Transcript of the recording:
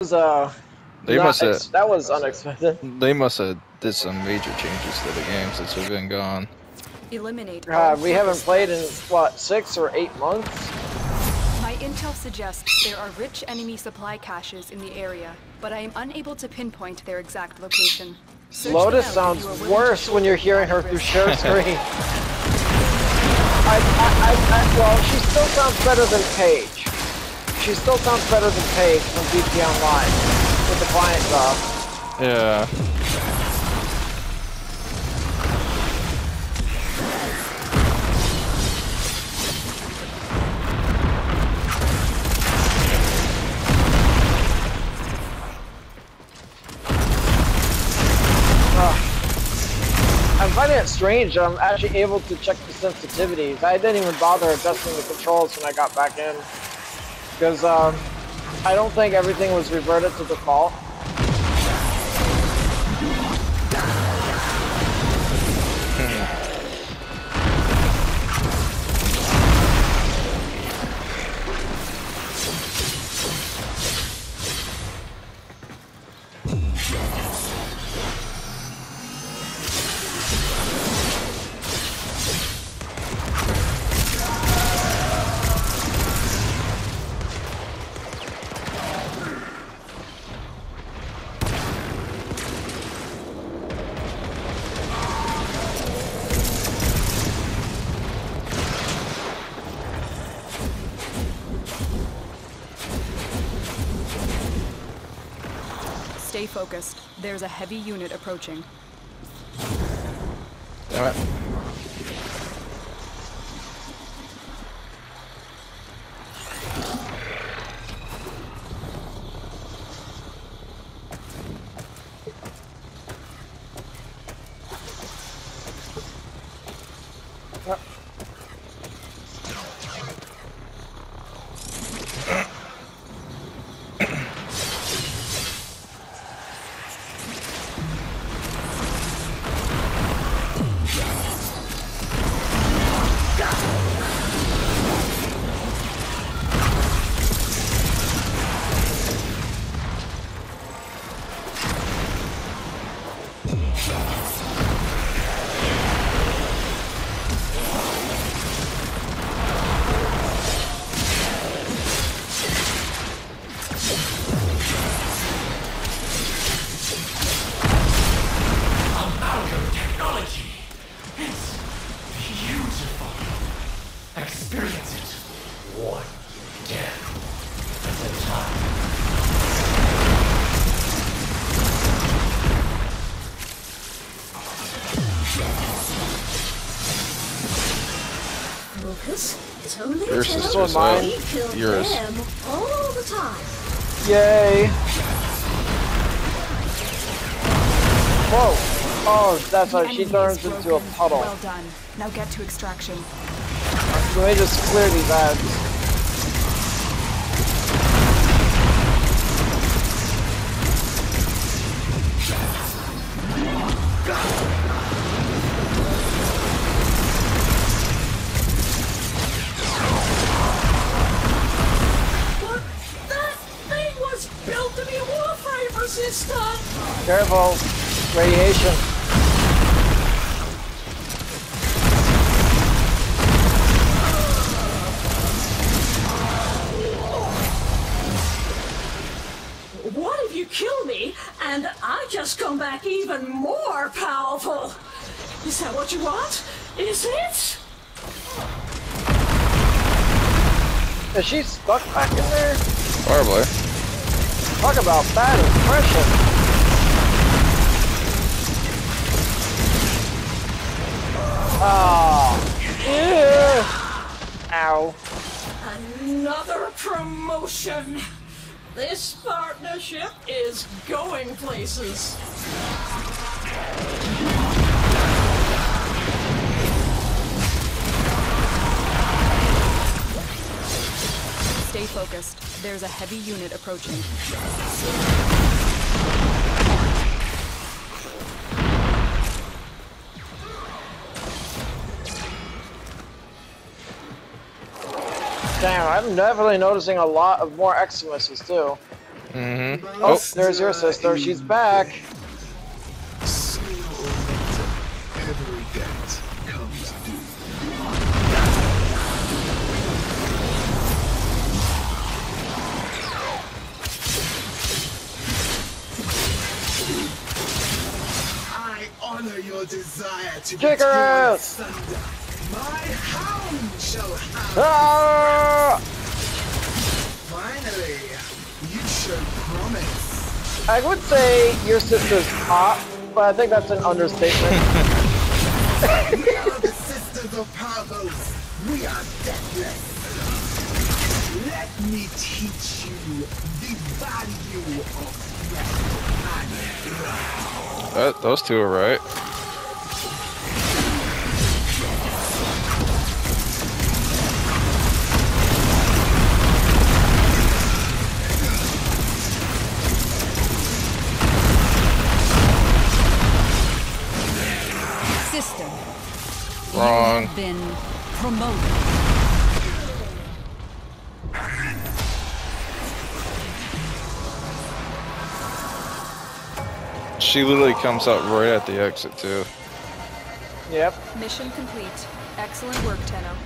was uh. They not must have. that was unexpected. They must have did some major changes to the game since we've been gone. Eliminate. Uh, we haven't played in what six or eight months. My intel suggests there are rich enemy supply caches in the area, but I am unable to pinpoint their exact location. Search Lotus sounds if you are willing to worse when you're hearing her through risk. share screen. I, I, I, I, well, she still sounds better than Paige. She still sounds better than Paige from VP Online with the client stuff. Yeah. I'm finding it strange. I'm actually able to check the sensitivities. I didn't even bother adjusting the controls when I got back in because um, I don't think everything was reverted to default. Stay focused. There's a heavy unit approaching. Yours a is tale just, of we kill yours. all the time. Yay! Whoa! Oh, that's The why she turns into a puddle. Well done. Now get to extraction. Let me just clear these ads. Careful! Radiation. What if you kill me and I just come back even more powerful? Is that what you want? Is it? Is she stuck back in there? Probably. Talk about bad impression. Oh. Ew. Ow. Another promotion. This partnership is going places. Stay focused. There's a heavy unit approaching. Damn, I'm definitely noticing a lot of more Eximuses too. Mm-hmm. Oh, Oh, there's your sister. She's back. Sooner or later, every debt comes due. I honor your desire to Kick her be ass! Thunder. My hound shall have. Ah! Promise. I would say your sister's hot, but I think that's an understatement. We are the sisters of Parvos. We are deathless. Let me teach you the value of that, those two are right. Wrong. been promoted. She literally comes out right at the exit too. yep. Mission complete. Excellent work, Tenno.